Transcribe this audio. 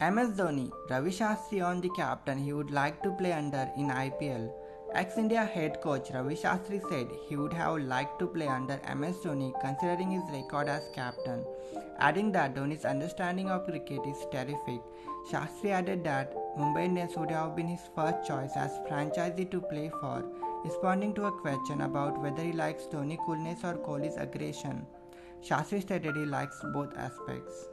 MS Dhoni, Ravi Shastri on the captain he would like to play under in IPL. Ex-India head coach Ravi Shastri said he would have liked to play under MS Dhoni considering his record as captain, adding that Dhoni's understanding of cricket is terrific. Shastri added that Mumbai Indians would have been his first choice as franchisee to play for, responding to a question about whether he likes Dhoni coolness or Kohli's aggression. Shastri stated he likes both aspects.